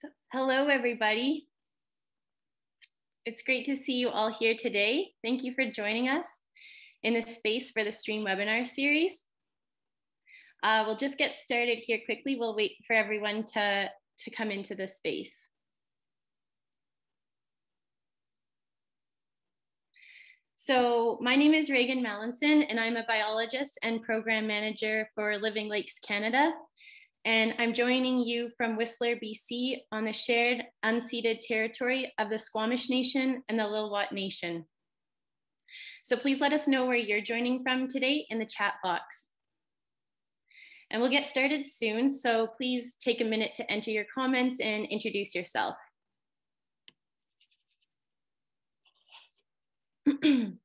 So, hello, everybody. It's great to see you all here today. Thank you for joining us in this space for the Stream webinar series. Uh, we'll just get started here quickly. We'll wait for everyone to, to come into the space. So my name is Reagan Mallinson, and I'm a biologist and program manager for Living Lakes Canada. And I'm joining you from Whistler, BC on the shared unceded territory of the Squamish Nation and the Lil'wat Nation. So please let us know where you're joining from today in the chat box. And we'll get started soon, so please take a minute to enter your comments and introduce yourself.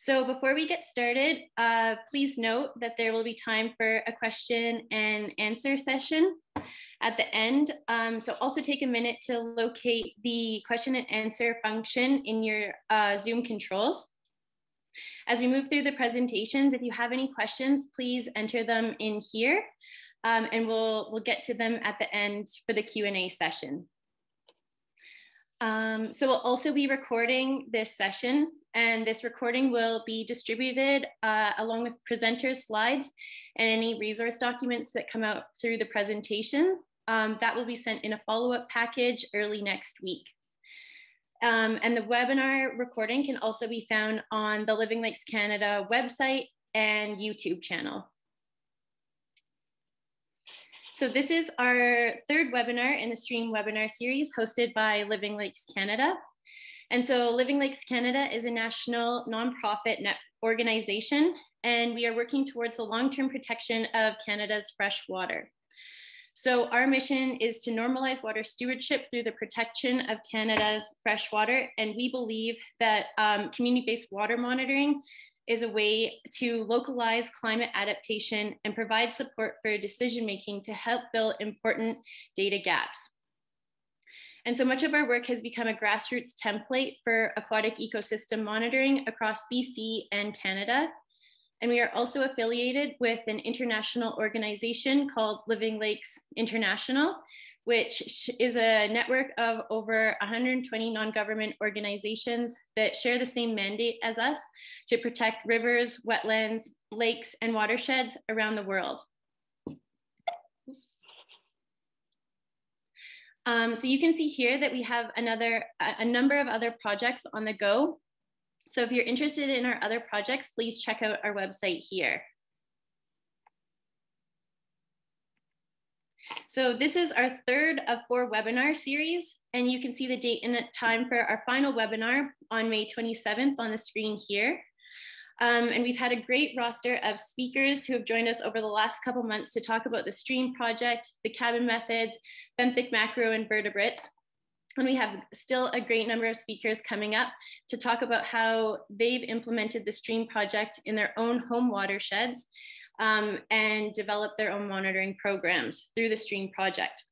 So before we get started, uh, please note that there will be time for a question and answer session at the end. Um, so also take a minute to locate the question and answer function in your uh, Zoom controls. As we move through the presentations, if you have any questions, please enter them in here um, and we'll, we'll get to them at the end for the Q&A session. Um, so we'll also be recording this session and this recording will be distributed uh, along with presenters slides and any resource documents that come out through the presentation. Um, that will be sent in a follow-up package early next week. Um, and the webinar recording can also be found on the Living Lakes Canada website and YouTube channel. So this is our third webinar in the Stream webinar series hosted by Living Lakes Canada. And so Living Lakes Canada is a national nonprofit net organization, and we are working towards the long-term protection of Canada's fresh water. So our mission is to normalize water stewardship through the protection of Canada's fresh water. And we believe that um, community-based water monitoring is a way to localize climate adaptation and provide support for decision-making to help fill important data gaps. And so much of our work has become a grassroots template for aquatic ecosystem monitoring across BC and Canada. And we are also affiliated with an international organization called Living Lakes International, which is a network of over 120 non-government organizations that share the same mandate as us to protect rivers, wetlands, lakes, and watersheds around the world. Um, so you can see here that we have another, a number of other projects on the go. So if you're interested in our other projects, please check out our website here. So this is our third of four webinar series, and you can see the date and the time for our final webinar on May 27th on the screen here. Um, and we've had a great roster of speakers who have joined us over the last couple months to talk about the STREAM project, the cabin methods, benthic macroinvertebrates. And we have still a great number of speakers coming up to talk about how they've implemented the STREAM project in their own home watersheds um, and develop their own monitoring programs through the STREAM project.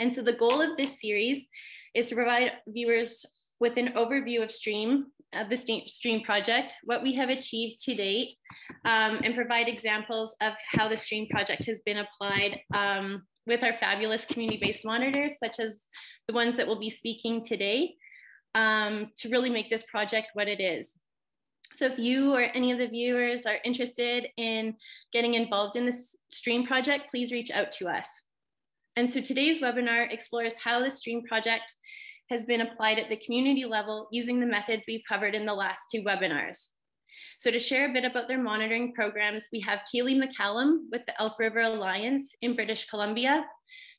And so the goal of this series is to provide viewers with an overview of STREAM of the STREAM project, what we have achieved to date, um, and provide examples of how the STREAM project has been applied um, with our fabulous community-based monitors, such as the ones that will be speaking today, um, to really make this project what it is. So if you or any of the viewers are interested in getting involved in this STREAM project, please reach out to us. And so today's webinar explores how the STREAM project has been applied at the community level using the methods we've covered in the last two webinars. So to share a bit about their monitoring programs, we have Kaileigh McCallum with the Elk River Alliance in British Columbia,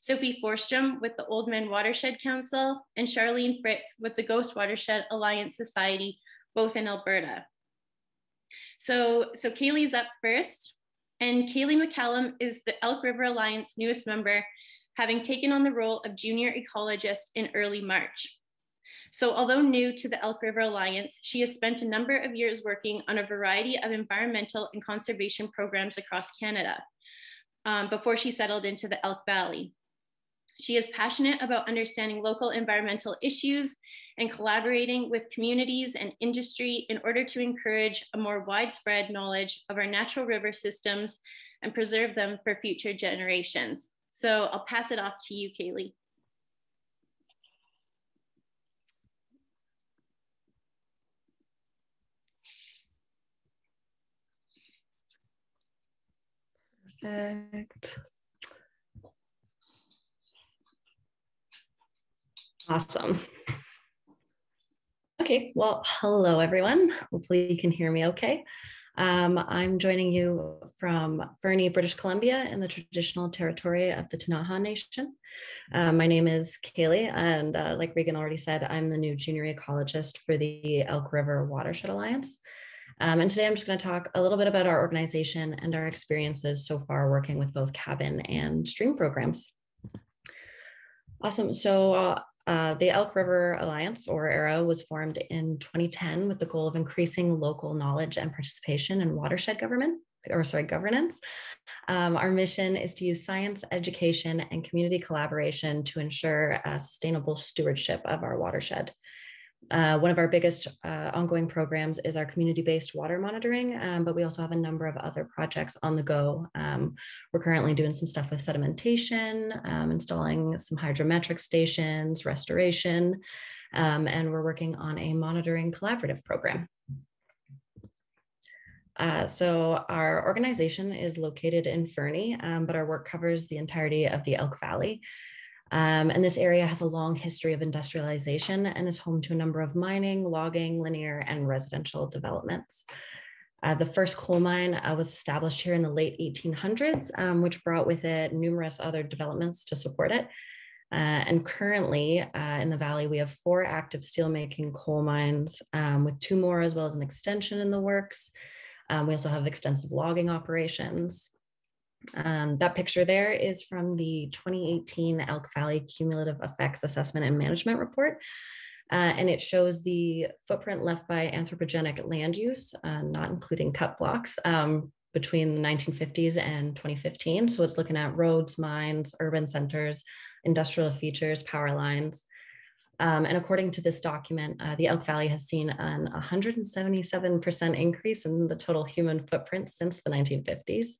Sofie Forsstrom with the Oldman Watershed Council, and Sharlene Fritz with the Ghost Watershed Alliance Society, both in Alberta. So, so Kaileigh's up first, and Kaileigh McCallum is the Elk River Alliance newest member having taken on the role of junior ecologist in early March. So although new to the Elk River Alliance, she has spent a number of years working on a variety of environmental and conservation programs across Canada um, before she settled into the Elk Valley. She is passionate about understanding local environmental issues and collaborating with communities and industry in order to encourage a more widespread knowledge of our natural river systems and preserve them for future generations. So I'll pass it off to you, Kaileigh. Perfect. Awesome. Okay, well, hello everyone. Hopefully you can hear me okay. Um, I'm joining you from Fernie, British Columbia in the traditional territory of the Ktunaxa Nation. Uh, my name is Kaileigh, and uh, like Regan already said, I'm the new junior ecologist for the Elk River Watershed Alliance. Um, and today I'm just going to talk a little bit about our organization and our experiences so far working with both cabin and stream programs. Awesome. So uh, uh, the Elk River Alliance, or ERA, was formed in 2010 with the goal of increasing local knowledge and participation in watershed government, or sorry, governance. Um, our mission is to use science, education, and community collaboration to ensure sustainable stewardship of our watershed. Uh, one of our biggest uh, ongoing programs is our community-based water monitoring, um, but we also have a number of other projects on the go. Um, we're currently doing some stuff with sedimentation, um, installing some hydrometric stations, restoration, um, and we're working on a monitoring collaborative program. Uh, so our organization is located in Fernie, um, but our work covers the entirety of the Elk Valley. Um, and this area has a long history of industrialization and is home to a number of mining, logging, linear, and residential developments. Uh, the first coal mine uh, was established here in the late 1800s, um, which brought with it numerous other developments to support it. Uh, and currently uh, in the valley, we have four active steelmaking coal mines um, with two more as well as an extension in the works. Um, we also have extensive logging operations. Um, that picture there is from the 2018 Elk Valley Cumulative Effects Assessment and Management Report. Uh, and it shows the footprint left by anthropogenic land use, uh, not including cut blocks, um, between the 1950s and 2015. So it's looking at roads, mines, urban centers, industrial features, power lines. Um, and according to this document, uh, the Elk Valley has seen an 177% increase in the total human footprint since the 1950s.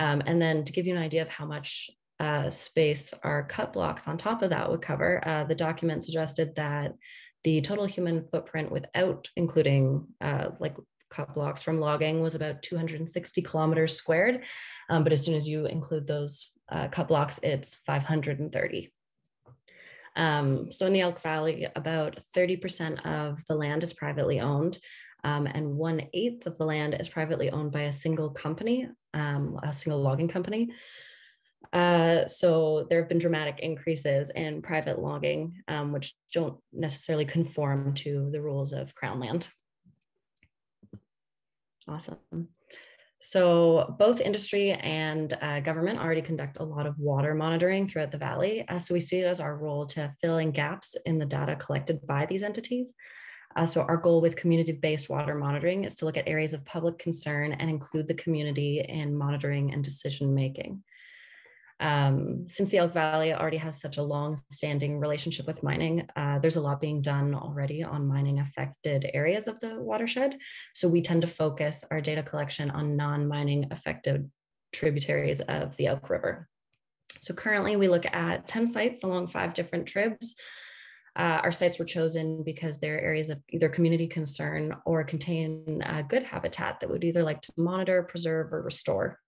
Um, and then to give you an idea of how much uh, space our cut blocks on top of that would cover, uh, the document suggested that the total human footprint without including uh, like cut blocks from logging was about 260 kilometers squared. Um, but as soon as you include those uh, cut blocks, it's 530. Um, so in the Elk Valley, about 30% of the land is privately owned um, and one eighth of the land is privately owned by a single company, um, a single logging company. Uh, so there have been dramatic increases in private logging, um, which don't necessarily conform to the rules of Crown land. Awesome. So both industry and uh, government already conduct a lot of water monitoring throughout the valley. Uh, so we see it as our role to fill in gaps in the data collected by these entities. Uh, so our goal with community-based water monitoring is to look at areas of public concern and include the community in monitoring and decision making. Um, since the Elk Valley already has such a long-standing relationship with mining, uh, there's a lot being done already on mining affected areas of the watershed. So we tend to focus our data collection on non-mining affected tributaries of the Elk River. So currently we look at 10 sites along five different tribs. Uh, our sites were chosen because they're areas of either community concern or contain uh, good habitat that we would either like to monitor, preserve, or restore.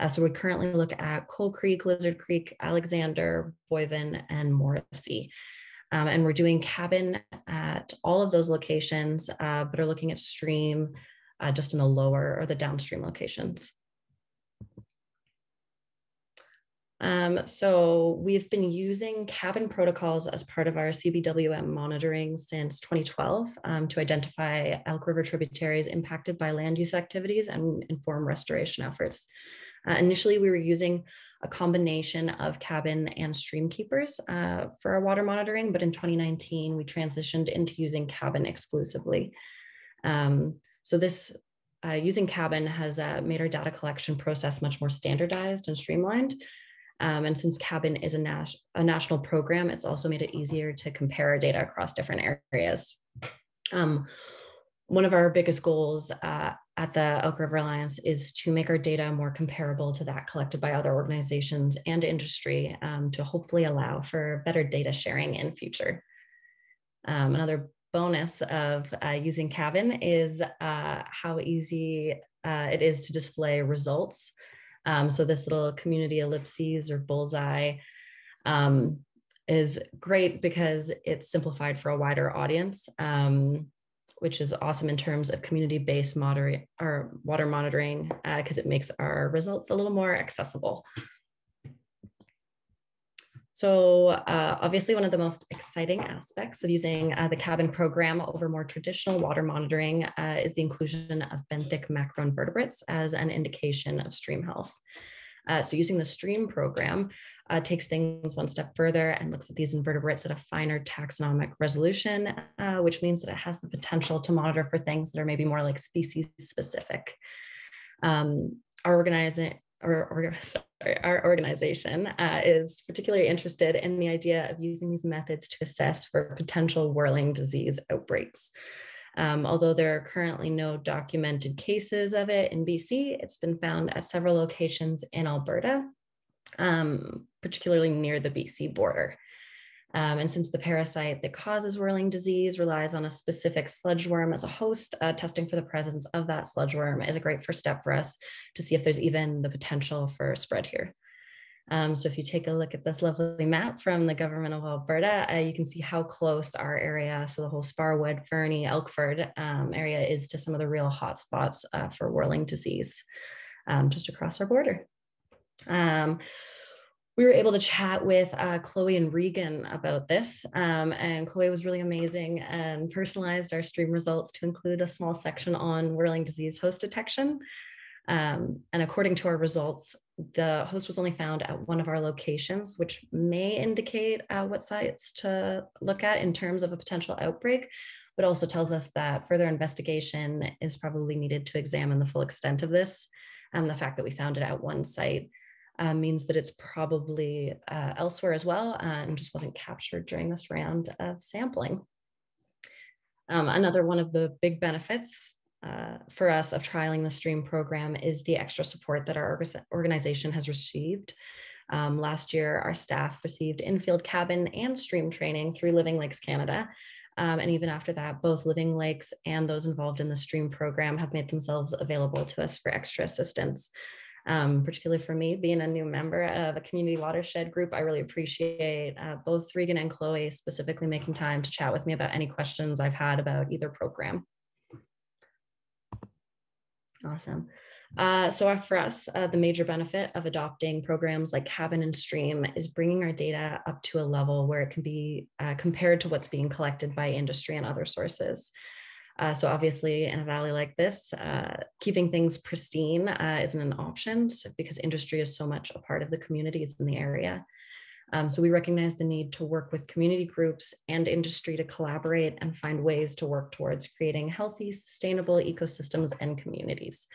Uh, so we currently look at Coal Creek, Lizard Creek, Alexander, Boivin, and Morrissey. Um, and we're doing cabin at all of those locations, uh, but are looking at stream uh, just in the lower or the downstream locations. Um, so we've been using cabin protocols as part of our CBWM monitoring since 2012 um, to identify Elk River tributaries impacted by land use activities and inform restoration efforts. Uh, initially, we were using a combination of cabin and stream keepers uh, for our water monitoring, but in 2019, we transitioned into using cabin exclusively. Um, so this uh, using cabin has uh, made our data collection process much more standardized and streamlined. Um, and since Cabin is a, nas a national program, it's also made it easier to compare our data across different areas. Um, one of our biggest goals uh, at the Elk River Alliance is to make our data more comparable to that collected by other organizations and industry um, to hopefully allow for better data sharing in future. Um, another bonus of uh, using Cabin is uh, how easy uh, it is to display results Um, so this little community ellipses or bullseye um, is great because it's simplified for a wider audience, um, which is awesome in terms of community-based moderate or water monitoring because uh, it makes our results a little more accessible. So uh, obviously one of the most exciting aspects of using uh, the cabin program over more traditional water monitoring uh, is the inclusion of benthic macroinvertebrates as an indication of stream health. Uh, so using the stream program uh, takes things one step further and looks at these invertebrates at a finer taxonomic resolution, uh, which means that it has the potential to monitor for things that are maybe more like species specific. Um, our organizing or, or sorry, our organization uh, is particularly interested in the idea of using these methods to assess for potential whirling disease outbreaks. Um, although there are currently no documented cases of it in BC, it's been found at several locations in Alberta, um, particularly near the BC border. Um, and since the parasite that causes whirling disease relies on a specific sludge worm as a host, uh, testing for the presence of that sludge worm is a great first step for us to see if there's even the potential for spread here. Um, so if you take a look at this lovely map from the government of Alberta, uh, you can see how close our area, so the whole Sparwood, Fernie, Elkford um, area is to some of the real hotspots uh, for whirling disease um, just across our border. We were able to chat with uh, Chloe and Regan about this. Um, and Chloe was really amazing and personalized our stream results to include a small section on whirling disease host detection. Um, and according to our results, the host was only found at one of our locations, which may indicate uh, what sites to look at in terms of a potential outbreak, but also tells us that further investigation is probably needed to examine the full extent of this. And the fact that we found it at one site uh, means that it's probably uh, elsewhere as well and just wasn't captured during this round of sampling. Um, another one of the big benefits uh, for us of trialing the STREAM program is the extra support that our organization has received. Um, last year, our staff received in-field cabin and stream training through Living Lakes Canada. Um, and even after that, both Living Lakes and those involved in the STREAM program have made themselves available to us for extra assistance um, particularly for me being a new member of a community watershed group. I really appreciate uh, both Regan and Chloe specifically making time to chat with me about any questions I've had about either program. Awesome. Uh, so for us, uh, the major benefit of adopting programs like Cabin and Stream is bringing our data up to a level where it can be uh, compared to what's being collected by industry and other sources. Uh, so obviously in a valley like this, uh, keeping things pristine uh, isn't an option because industry is so much a part of the communities in the area. Um, so we recognize the need to work with community groups and industry to collaborate and find ways to work towards creating healthy, sustainable ecosystems and communities.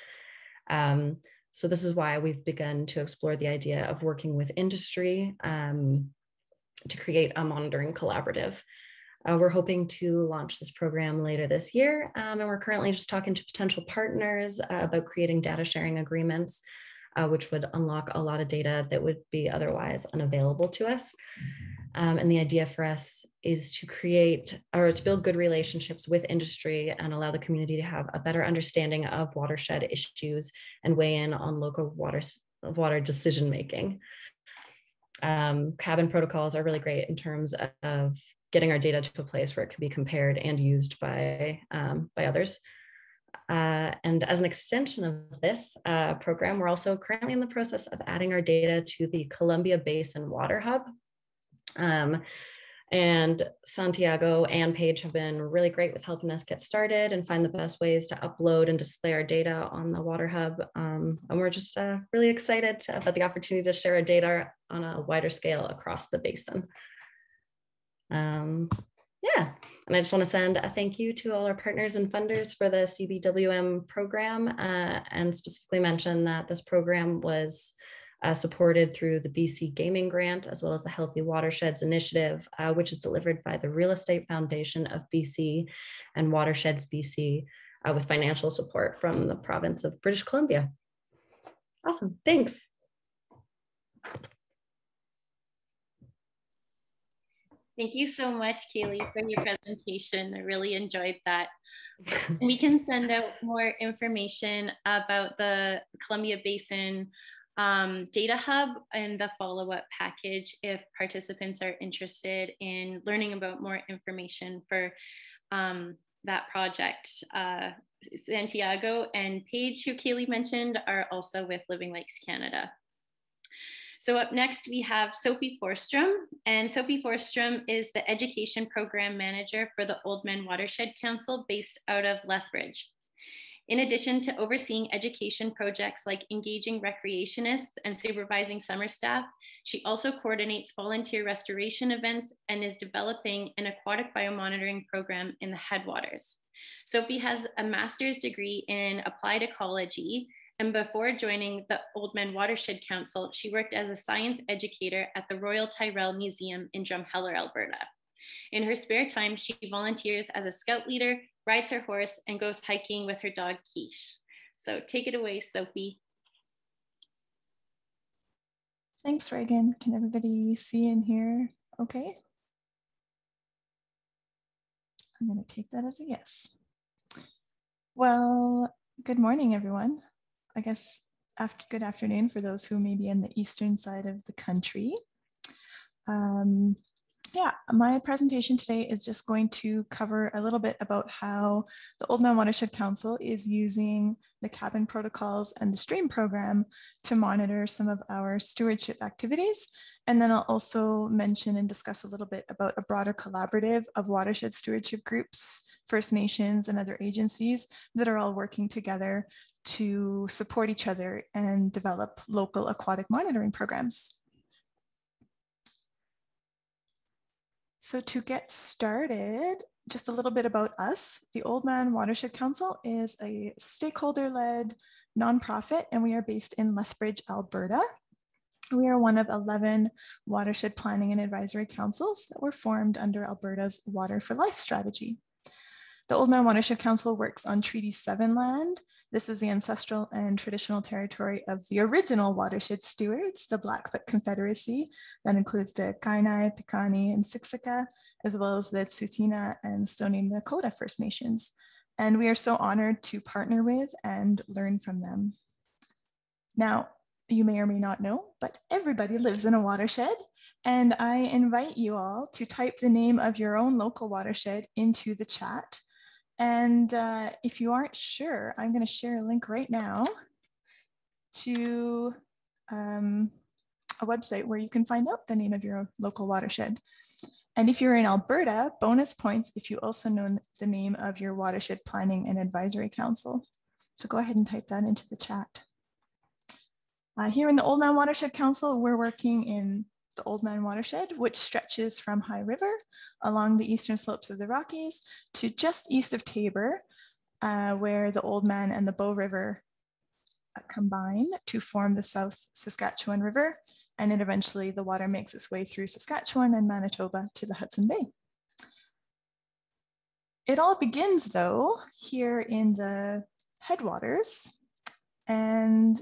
Um, so this is why we've begun to explore the idea of working with industry um, to create a monitoring collaborative. Uh, we're hoping to launch this program later this year, um, and we're currently just talking to potential partners uh, about creating data sharing agreements, uh, which would unlock a lot of data that would be otherwise unavailable to us. Um, and the idea for us is to create or to build good relationships with industry and allow the community to have a better understanding of watershed issues and weigh in on local water, water decision making. Um, cabin protocols are really great in terms of getting our data to a place where it can be compared and used by, um, by others. Uh, and as an extension of this uh, program, we're also currently in the process of adding our data to the Columbia Basin Water Hub. Um, and Santiago and Paige have been really great with helping us get started and find the best ways to upload and display our data on the Water Hub. Um, and we're just uh, really excited about the opportunity to share our data on a wider scale across the basin. Um, yeah, and I just want to send a thank you to all our partners and funders for the CBWM program uh, and specifically mention that this program was uh, supported through the BC Gaming Grant as well as the Healthy Watersheds Initiative, uh, which is delivered by the Real Estate Foundation of BC and Watersheds BC uh, with financial support from the province of British Columbia. Awesome, thanks. Thank you so much, Kaileigh, for your presentation. I really enjoyed that. we can send out more information about the Columbia Basin um, data hub and the follow-up package if participants are interested in learning about more information for um, that project. Uh, Santiago and Paige, who Kaileigh mentioned, are also with Living Lakes Canada. So up next, we have Sofie Forsstrom, and Sofie Forsstrom is the Education Program Manager for the Oldman Watershed Council based out of Lethbridge. In addition to overseeing education projects like engaging recreationists and supervising summer staff, she also coordinates volunteer restoration events and is developing an aquatic biomonitoring program in the headwaters. Sofie has a master's degree in applied ecology, and before joining the Oldman Watershed Council, she worked as a science educator at the Royal Tyrrell Museum in Drumheller, Alberta. In her spare time, she volunteers as a scout leader, rides her horse, and goes hiking with her dog Quiche. So take it away, Sofie. Thanks, Reagan. Can everybody see and hear okay? I'm going to take that as a yes. Well, good morning, everyone. I guess after good afternoon for those who may be in the eastern side of the country. Um, yeah, my presentation today is just going to cover a little bit about how the Oldman Watershed Council is using the cabin protocols and the stream program to monitor some of our stewardship activities. And then I'll also mention and discuss a little bit about a broader collaborative of watershed stewardship groups, First Nations and other agencies that are all working together to support each other and develop local aquatic monitoring programs. So to get started, just a little bit about us. The Oldman Watershed Council is a stakeholder-led nonprofit, and we are based in Lethbridge, Alberta. We are one of 11 watershed planning and advisory councils that were formed under Alberta's Water for Life strategy. The Oldman Watershed Council works on Treaty 7 land, this is the ancestral and traditional territory of the original watershed stewards, the Blackfoot Confederacy. That includes the Kainai, Piikani, and Siksika, as well as the Tsuut'ina and Stoney Nakoda First Nations. And we are so honored to partner with and learn from them. Now, you may or may not know, but everybody lives in a watershed. And I invite you all to type the name of your own local watershed into the chat and uh, if you aren't sure, I'm going to share a link right now to um, a website where you can find out the name of your local watershed. And if you're in Alberta, bonus points if you also know the name of your watershed planning and advisory council. So go ahead and type that into the chat. Uh, here in the Oldman Watershed Council, we're working in the Oldman watershed, which stretches from High River along the eastern slopes of the Rockies to just east of Taber, uh, where the Oldman and the Bow River uh, combine to form the South Saskatchewan River. And then eventually the water makes its way through Saskatchewan and Manitoba to the Hudson Bay. It all begins though here in the headwaters and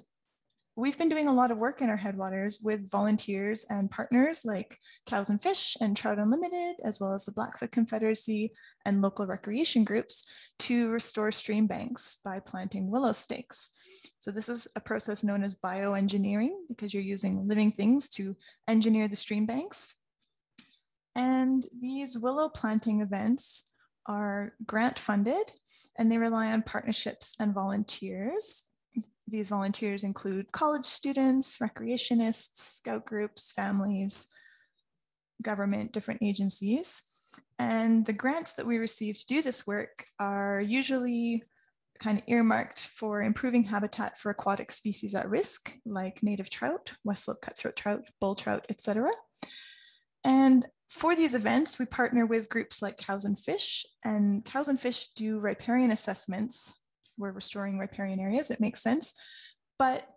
we've been doing a lot of work in our headwaters with volunteers and partners like Cows and Fish and Trout Unlimited, as well as the Blackfoot Confederacy and local recreation groups to restore stream banks by planting willow stakes. So this is a process known as bioengineering because you're using living things to engineer the stream banks. And these willow planting events are grant funded and they rely on partnerships and volunteers these volunteers include college students, recreationists, scout groups, families, government, different agencies. And the grants that we receive to do this work are usually kind of earmarked for improving habitat for aquatic species at risk, like native trout, west slope cutthroat trout, bull trout, etc. And for these events, we partner with groups like Cows and Fish, and Cows and Fish do riparian assessments we're restoring riparian areas, it makes sense. But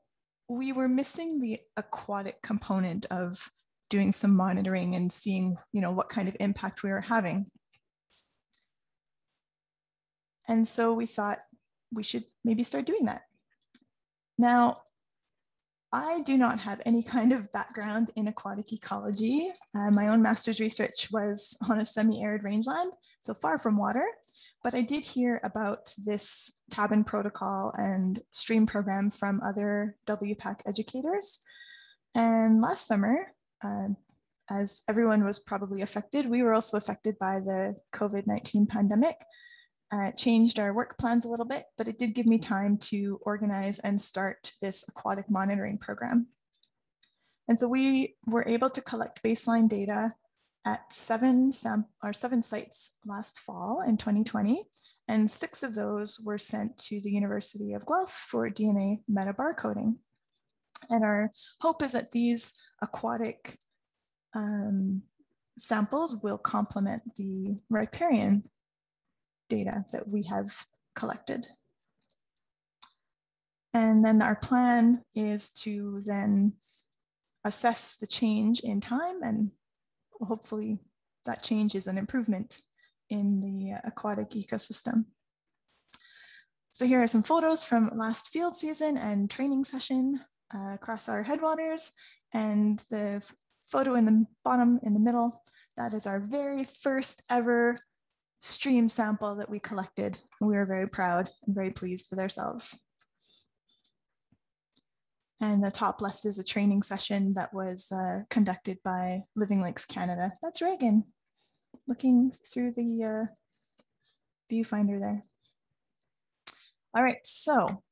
we were missing the aquatic component of doing some monitoring and seeing, you know, what kind of impact we were having. And so we thought we should maybe start doing that. Now, I do not have any kind of background in aquatic ecology. Uh, my own master's research was on a semi-arid rangeland, so far from water, but I did hear about this cabin protocol and stream program from other WPAC educators. And last summer, uh, as everyone was probably affected, we were also affected by the COVID-19 pandemic uh, changed our work plans a little bit, but it did give me time to organize and start this aquatic monitoring program. And so we were able to collect baseline data at seven, or seven sites last fall in 2020, and six of those were sent to the University of Guelph for DNA metabarcoding. And our hope is that these aquatic um, samples will complement the riparian data that we have collected. And then our plan is to then assess the change in time and hopefully that change is an improvement in the aquatic ecosystem. So here are some photos from last field season and training session uh, across our headwaters. And the photo in the bottom in the middle, that is our very first ever stream sample that we collected. We were very proud and very pleased with ourselves. And the top left is a training session that was uh, conducted by Living Lakes Canada. That's Reagan looking through the uh, viewfinder there. All right, so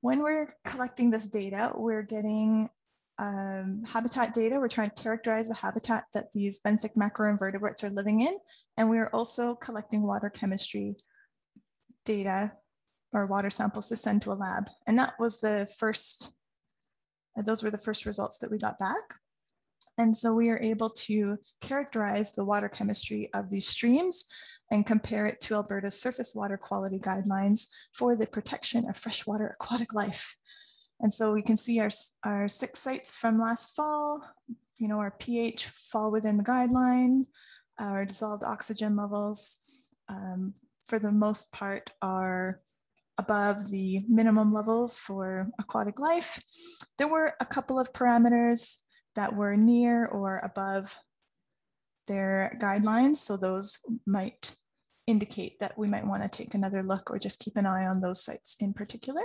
when we're collecting this data, we're getting um, habitat data. We're trying to characterize the habitat that these benthic macroinvertebrates are living in. And we are also collecting water chemistry data or water samples to send to a lab. And that was the first, those were the first results that we got back. And so we are able to characterize the water chemistry of these streams and compare it to Alberta's surface water quality guidelines for the protection of freshwater aquatic life. And so we can see our, our six sites from last fall, you know, our pH fall within the guideline, our dissolved oxygen levels, um, for the most part, are above the minimum levels for aquatic life. There were a couple of parameters that were near or above their guidelines. So those might indicate that we might want to take another look or just keep an eye on those sites in particular.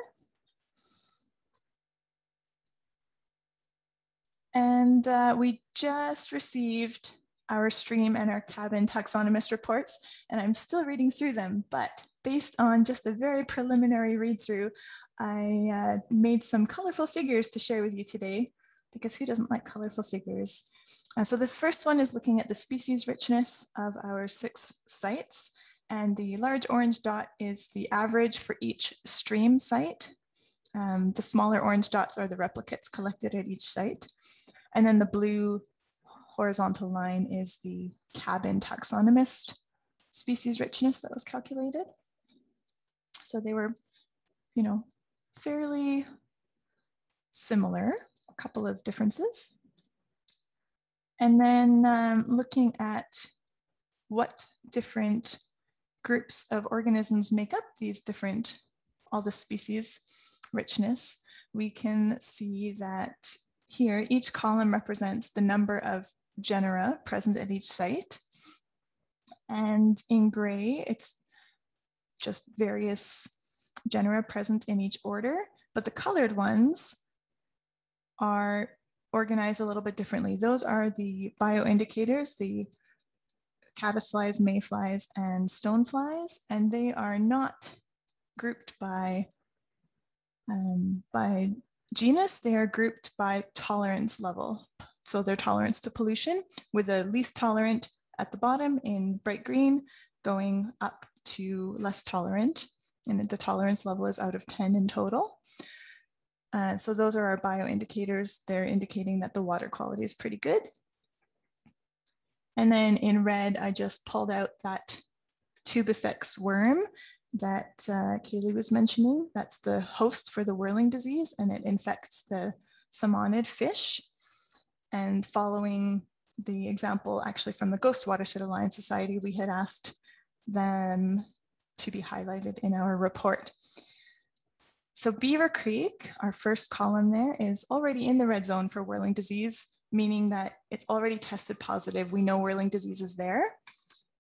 And uh, we just received our stream and our cabin taxonomist reports, and I'm still reading through them, but based on just a very preliminary read through, I uh, made some colorful figures to share with you today, because who doesn't like colorful figures? Uh, so this first one is looking at the species richness of our six sites, and the large orange dot is the average for each stream site. Um, the smaller orange dots are the replicates collected at each site. And then the blue horizontal line is the cabin taxonomist species richness that was calculated. So they were, you know, fairly similar, a couple of differences. And then um, looking at what different groups of organisms make up these different, all the species richness, we can see that here, each column represents the number of genera present at each site. And in gray, it's just various genera present in each order, but the colored ones are organized a little bit differently. Those are the bioindicators, the caddisflies, mayflies, and stoneflies, and they are not grouped by, um, by genus, they are grouped by tolerance level. So their tolerance to pollution with a least tolerant at the bottom in bright green going up to less tolerant. And the tolerance level is out of 10 in total. Uh, so those are our bioindicators. They're indicating that the water quality is pretty good. And then in red, I just pulled out that tubifex worm that uh, Kaileigh was mentioning. That's the host for the whirling disease and it infects the salmonid fish. And following the example actually from the Ghost Watershed Alliance Society, we had asked them to be highlighted in our report. so Beaver Creek, our first column there, is already in the red zone for whirling disease, meaning that it's already tested positive. We know whirling disease is there.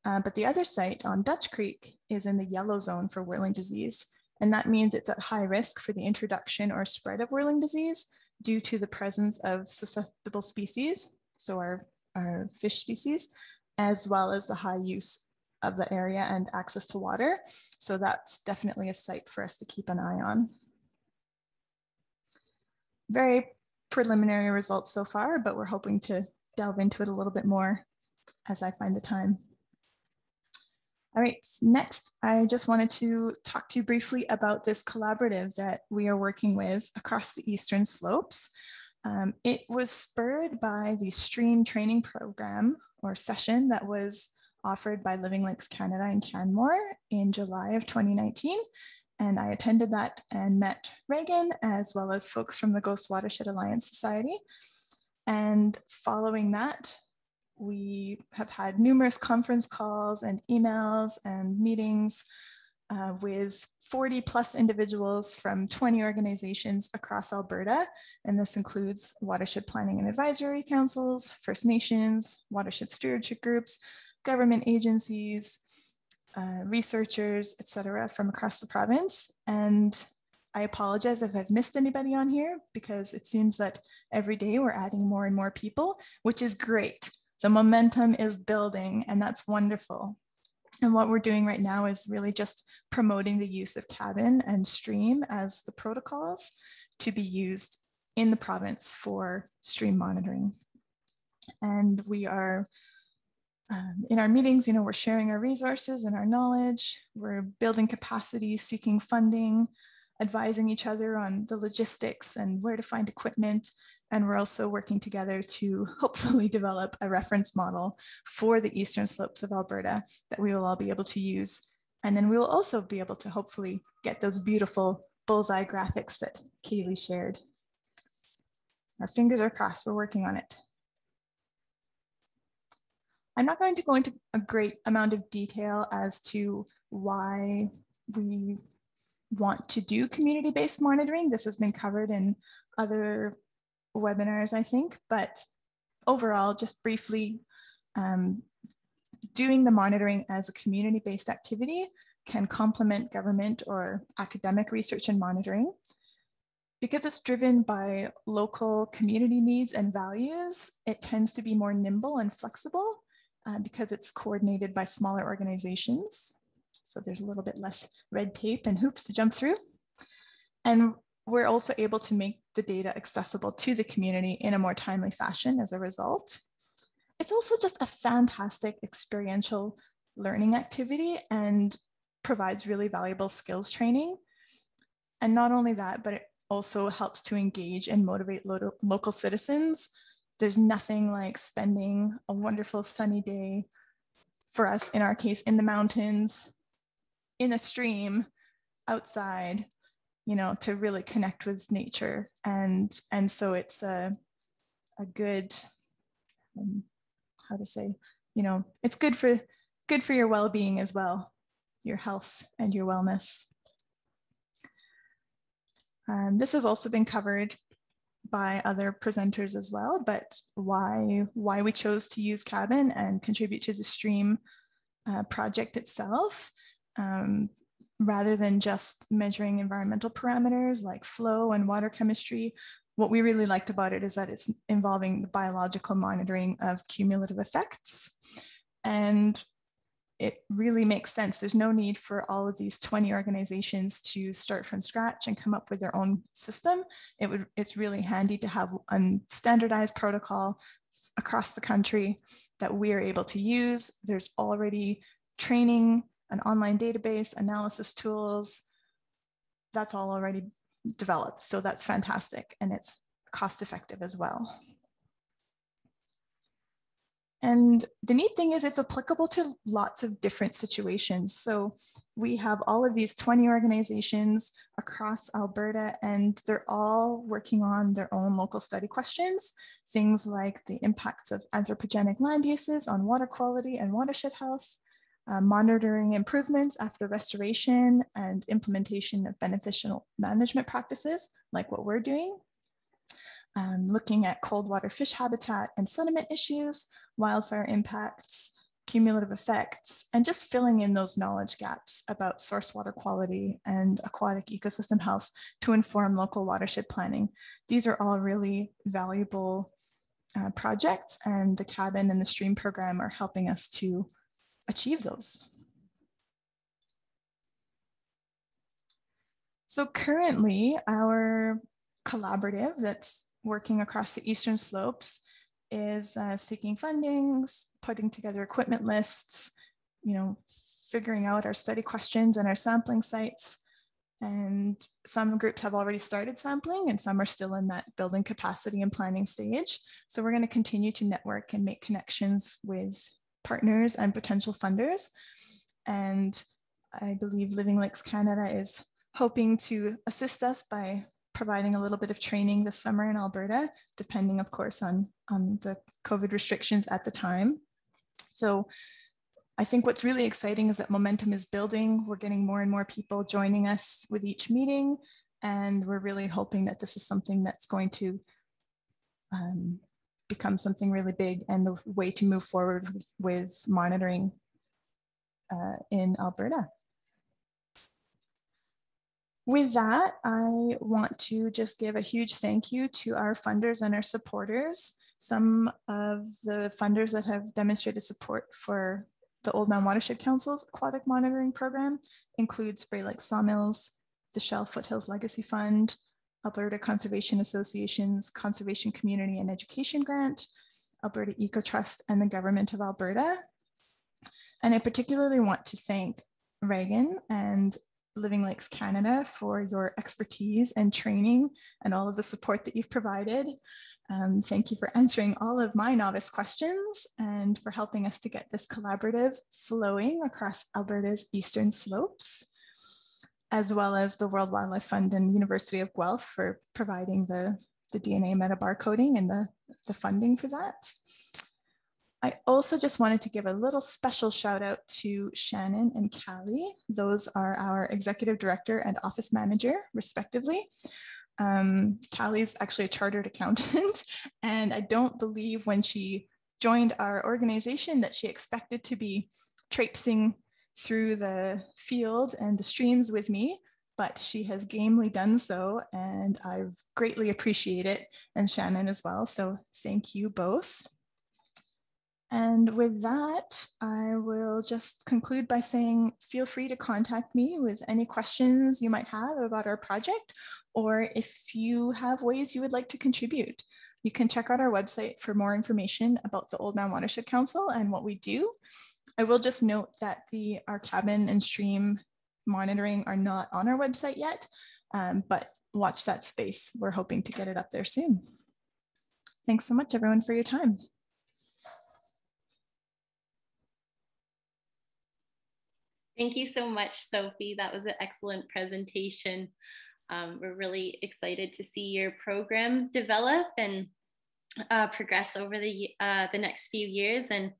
Uh, but the other site on Dutch Creek is in the yellow zone for whirling disease. And that means it's at high risk for the introduction or spread of whirling disease due to the presence of susceptible species, so our, our fish species, as well as the high use of the area and access to water. So that's definitely a site for us to keep an eye on. Very preliminary results so far, but we're hoping to delve into it a little bit more as I find the time. All right, next, I just wanted to talk to you briefly about this collaborative that we are working with across the Eastern Slopes. Um, it was spurred by the STREAM training program or session that was offered by Living Lakes Canada in Canmore in July of 2019. And I attended that and met Reagan as well as folks from the Ghost Watershed Alliance Society. And following that, we have had numerous conference calls and emails and meetings uh, with 40 plus individuals from 20 organizations across Alberta. And this includes watershed planning and advisory councils, First Nations, watershed stewardship groups, government agencies, uh, researchers, etc., from across the province. And I apologize if I've missed anybody on here because it seems that every day we're adding more and more people, which is great. The momentum is building, and that's wonderful. And what we're doing right now is really just promoting the use of Cabin and Stream as the protocols to be used in the province for stream monitoring. And we are um, in our meetings, you know, we're sharing our resources and our knowledge, we're building capacity, seeking funding, advising each other on the logistics and where to find equipment. And we're also working together to hopefully develop a reference model for the eastern slopes of Alberta that we will all be able to use. And then we will also be able to hopefully get those beautiful bullseye graphics that Kaileigh shared. Our fingers are crossed, we're working on it. I'm not going to go into a great amount of detail as to why we want to do community-based monitoring. This has been covered in other webinars, I think, but overall, just briefly, um, doing the monitoring as a community-based activity can complement government or academic research and monitoring. Because it's driven by local community needs and values, it tends to be more nimble and flexible uh, because it's coordinated by smaller organizations. So there's a little bit less red tape and hoops to jump through. And we're also able to make the data accessible to the community in a more timely fashion as a result. It's also just a fantastic experiential learning activity and provides really valuable skills training. And not only that, but it also helps to engage and motivate lo local citizens there's nothing like spending a wonderful sunny day for us, in our case, in the mountains, in a stream, outside, you know, to really connect with nature. And, and so it's a, a good, um, how to say, you know, it's good for, good for your well-being as well, your health and your wellness. Um, this has also been covered by other presenters as well, but why, why we chose to use Cabin and contribute to the stream uh, project itself, um, rather than just measuring environmental parameters like flow and water chemistry. What we really liked about it is that it's involving the biological monitoring of cumulative effects. And it really makes sense. There's no need for all of these 20 organizations to start from scratch and come up with their own system. It would, it's really handy to have a standardized protocol across the country that we are able to use. There's already training, an online database, analysis tools. That's all already developed. So that's fantastic. And it's cost effective as well. And the neat thing is it's applicable to lots of different situations. So we have all of these 20 organizations across Alberta, and they're all working on their own local study questions. Things like the impacts of anthropogenic land uses on water quality and watershed health, uh, monitoring improvements after restoration and implementation of beneficial management practices like what we're doing. Um, looking at cold water fish habitat and sediment issues, wildfire impacts, cumulative effects, and just filling in those knowledge gaps about source water quality and aquatic ecosystem health to inform local watershed planning. These are all really valuable uh, projects and the cabin and the stream program are helping us to achieve those. So currently our collaborative that's working across the eastern slopes is uh, seeking fundings, putting together equipment lists, you know, figuring out our study questions and our sampling sites. And some groups have already started sampling and some are still in that building capacity and planning stage. So we're going to continue to network and make connections with partners and potential funders. And I believe Living Lakes Canada is hoping to assist us by providing a little bit of training this summer in Alberta, depending, of course, on, on the COVID restrictions at the time. So I think what's really exciting is that momentum is building. We're getting more and more people joining us with each meeting. And we're really hoping that this is something that's going to um, become something really big and the way to move forward with, monitoring uh, in Alberta. With that, I want to just give a huge thank you to our funders and our supporters. Some of the funders that have demonstrated support for the Oldman Watershed Council's aquatic monitoring program includes Spray Lake Sawmills, the Shell Foothills Legacy Fund, Alberta Conservation Association's Conservation Community and Education Grant, Alberta Eco Trust, and the Government of Alberta. And I particularly want to thank Reagan and Living Lakes Canada for your expertise and training and all of the support that you've provided. Um, thank you for answering all of my novice questions and for helping us to get this collaborative flowing across Alberta's eastern slopes as well as the World Wildlife Fund and University of Guelph for providing the, the DNA metabarcoding and the, the funding for that. I also just wanted to give a little special shout out to Shannon and Callie. Those are our executive director and office manager, respectively. Um, Callie's actually a chartered accountant, and I don't believe when she joined our organization that she expected to be traipsing through the field and the streams with me, but she has gamely done so and I greatly appreciate it and Shannon as well. So thank you both. And with that, I will just conclude by saying feel free to contact me with any questions you might have about our project, or if you have ways you would like to contribute. You can check out our website for more information about the Oldman Watershed Council and what we do. I will just note that the our cabin and stream monitoring are not on our website yet, um, but watch that space. We're hoping to get it up there soon. Thanks so much, everyone, for your time. Thank you so much, Sofie. That was an excellent presentation. Um, we're really excited to see your program develop and uh, progress over the, uh, the next few years. And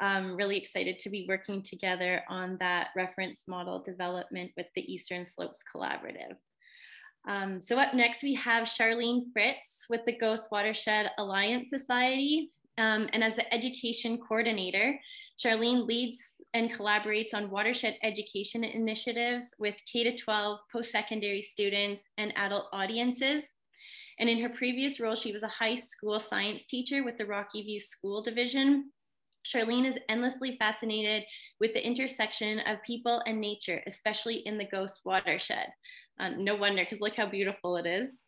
um, really excited to be working together on that reference model development with the Eastern Slopes Collaborative. Um, so up next, we have Sharlene Fritz with the Ghost Watershed Alliance Society. Um, and as the education coordinator, Sharlene leads and collaborates on watershed education initiatives with K-12 post-secondary students and adult audiences. And in her previous role, she was a high school science teacher with the Rocky View School Division Sharlene is endlessly fascinated with the intersection of people and nature, especially in the Ghost watershed. Um, no wonder, because look how beautiful it is.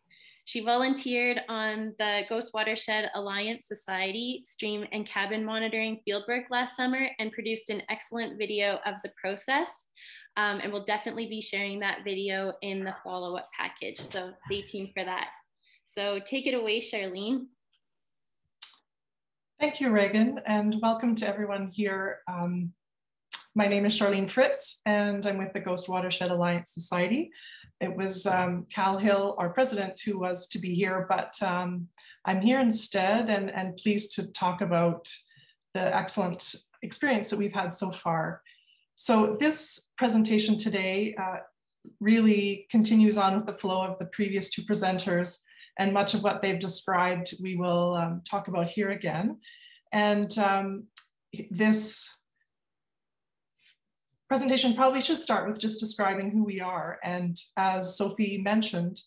She volunteered on the Ghost Watershed Alliance Society stream and cabin monitoring fieldwork last summer and produced an excellent video of the process. Um, and we'll definitely be sharing that video in the follow up package. So stay tuned for that. So take it away, Sharlene. Thank you, Reagan, and welcome to everyone here. Um, my name is Sharlene Fritz, and I'm with the Ghost Watershed Alliance Society. It was um, Cal Hill, our president, who was to be here, but um, I'm here instead and, and pleased to talk about the excellent experience that we've had so far So this presentation today uh, really continues on with the flow of the previous two presenters and much of what they've described we will um, talk about here again. And um, this presentation probably should start with just describing who we are. And as Sofie mentioned,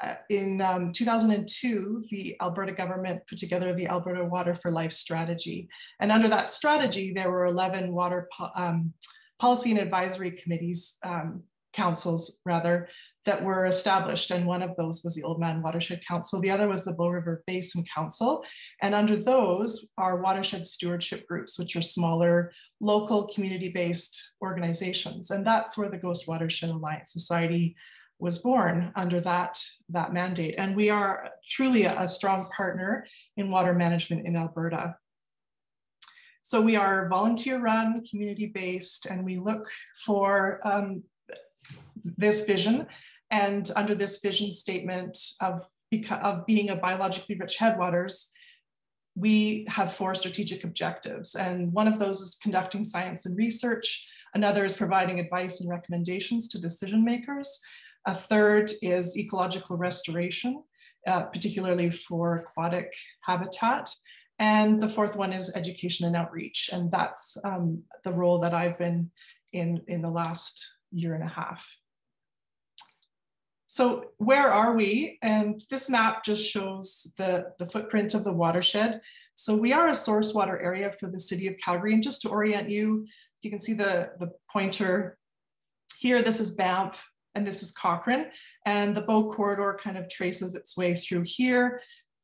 uh, in um, 2002, the Alberta government put together the Alberta Water for Life strategy. And under that strategy, there were 11 water po um, policy and advisory committees, um, councils rather, that were established. And one of those was the Oldman Watershed Council. The other was the Bow River Basin Council. And under those are watershed stewardship groups, which are smaller, local, community-based organizations. And that's where the Ghost Watershed Alliance Society was born under that, that mandate. And we are truly a, a strong partner in water management in Alberta. So we are volunteer run, community based, and we look for um, this vision. And under this vision statement of, of being a biologically rich headwaters, we have four strategic objectives. And one of those is conducting science and research. Another is providing advice and recommendations to decision makers. A third is ecological restoration, uh, particularly for aquatic habitat. And the fourth one is education and outreach. And that's um, the role that I've been in in the last year and a half. So where are we? And this map just shows the, the footprint of the watershed. So we are a source water area for the city of Calgary. And just to orient you, you can see the, the pointer here, this is Banff and this is Cochrane. And the Bow Corridor kind of traces its way through here.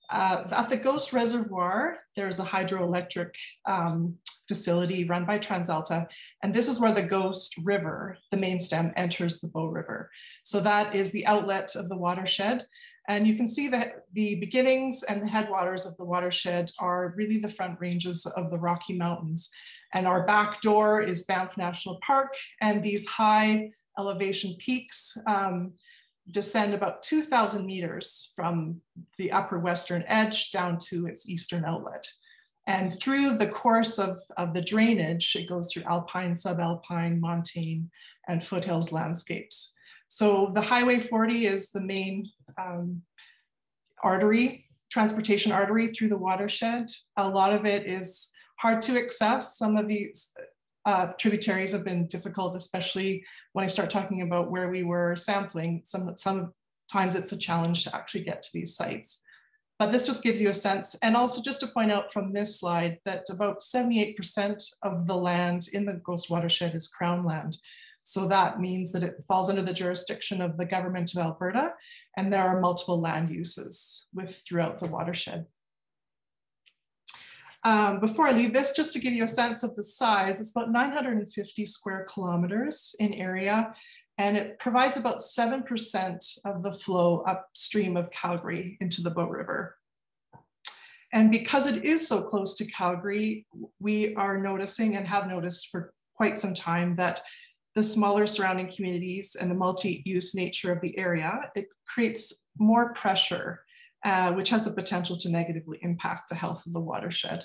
Uh, at the Ghost Reservoir, there's a hydroelectric um, facility run by TransAlta. And this is where the Ghost River, the main stem, enters the Bow River. So that is the outlet of the watershed. And you can see that the beginnings and the headwaters of the watershed are really the front ranges of the Rocky Mountains. And our back door is Banff National Park. And these high elevation peaks um, descend about 2,000 meters from the upper western edge down to its eastern outlet. And through the course of, of the drainage, it goes through alpine, subalpine, montane, and foothills landscapes. So the Highway 40 is the main um, artery, transportation artery through the watershed. A lot of it is hard to access. Some of these uh, tributaries have been difficult, especially when I start talking about where we were sampling. Some, sometimes it's a challenge to actually get to these sites. But this just gives you a sense. And also just to point out from this slide that about 78% of the land in the Ghost Watershed is Crown land. So that means that it falls under the jurisdiction of the government of Alberta, and there are multiple land uses with throughout the watershed. Um, before I leave this, just to give you a sense of the size, it's about 950 square kilometers in area, and it provides about 7% of the flow upstream of Calgary into the Bow River. And because it is so close to Calgary, we are noticing and have noticed for quite some time that the smaller surrounding communities and the multi-use nature of the area, it creates more pressure uh, which has the potential to negatively impact the health of the watershed.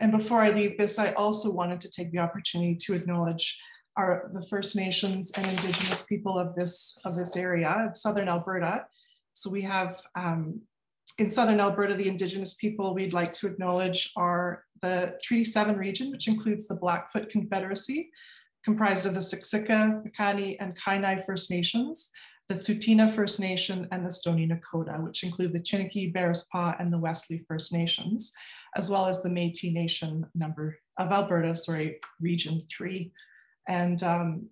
And before I leave this, I also wanted to take the opportunity to acknowledge our, the First Nations and Indigenous people of this, of this area, of Southern Alberta. So we have, um, in Southern Alberta, the Indigenous people we'd like to acknowledge are the Treaty 7 region, which includes the Blackfoot Confederacy, comprised of the Siksika, Piikani, and Kainai First Nations, the Tsuut'ina First Nation, and the Stoney Nakoda, which include the Chiniki, Bearspaw, and the Wesley First Nations, as well as the Métis Nation number of Alberta, sorry, Region 3. And um,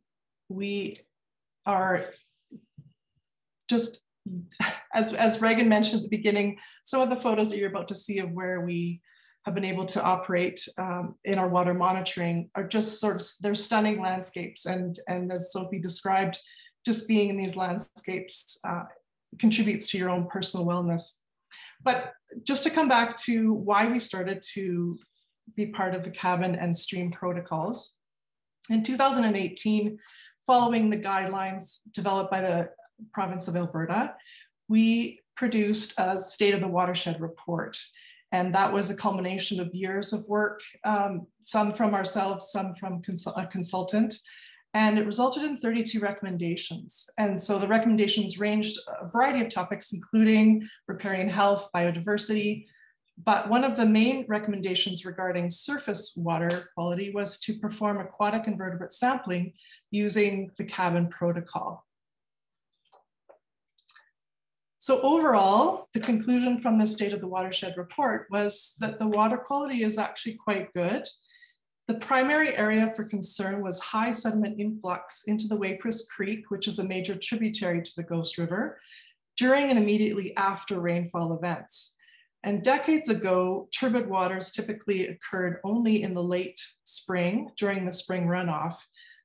we are just, as, as Reagan mentioned at the beginning, some of the photos that you're about to see of where we have been able to operate um, in our water monitoring are just sort of, they're stunning landscapes. And, and as Sofie described, just being in these landscapes uh, contributes to your own personal wellness. But just to come back to why we started to be part of the cabin and stream protocols. In 2018, following the guidelines developed by the province of Alberta, we produced a state of the watershed report. And that was a culmination of years of work, um, some from ourselves, some from a consultant. And it resulted in 32 recommendations. And so the recommendations ranged a variety of topics, including riparian health, biodiversity, but one of the main recommendations regarding surface water quality was to perform aquatic invertebrate sampling using the CABIN protocol. So overall, the conclusion from the State of the Watershed report was that the water quality is actually quite good. The primary area for concern was high sediment influx into the Waiparous Creek, which is a major tributary to the Ghost River, during and immediately after rainfall events. And decades ago, turbid waters typically occurred only in the late spring during the spring runoff,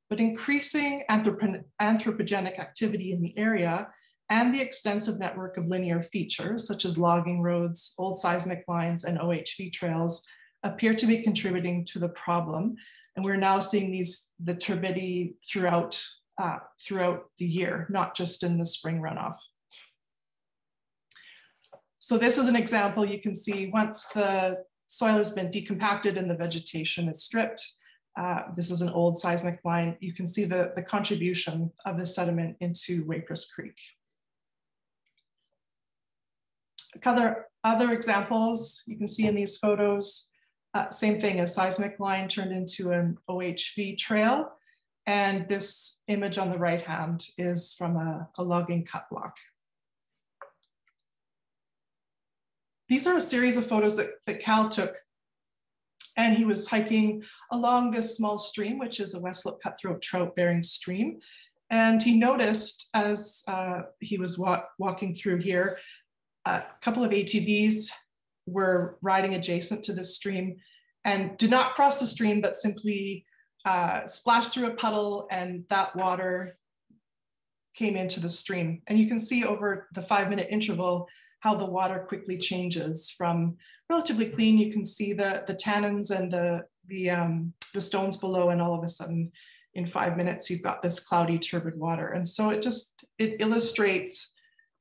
but increasing anthropogenic activity in the area and the extensive network of linear features such as logging roads, old seismic lines, and OHV trails appear to be contributing to the problem. And we're now seeing these the turbidity throughout, uh, throughout the year, not just in the spring runoff. So this is an example you can see once the soil has been decompacted and the vegetation is stripped. Uh, this is an old seismic line. You can see the, the contribution of the sediment into Waiparous Creek. Other, other examples you can see in these photos, uh, same thing, a seismic line turned into an OHV trail. And this image on the right hand is from a, a logging cut block. These are a series of photos that, that Cal took. And he was hiking along this small stream, which is a Westslope cutthroat trout bearing stream. And he noticed as uh, he was walk, walking through here, a couple of ATVs were riding adjacent to this stream and did not cross the stream, but simply uh, splashed through a puddle and that water came into the stream. And you can see over the five minute interval, how the water quickly changes from relatively clean. You can see the, the tannins and the, the, um, the stones below and all of a sudden in five minutes, you've got this cloudy turbid water. And so it just, it illustrates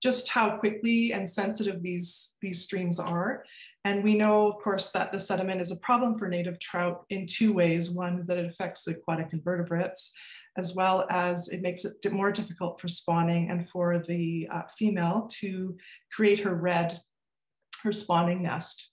just how quickly and sensitive these, these streams are. And we know, of course, that the sediment is a problem for native trout in two ways. One, that it affects the aquatic invertebrates, as well as it makes it more difficult for spawning and for the uh, female to create her redd, her spawning nest.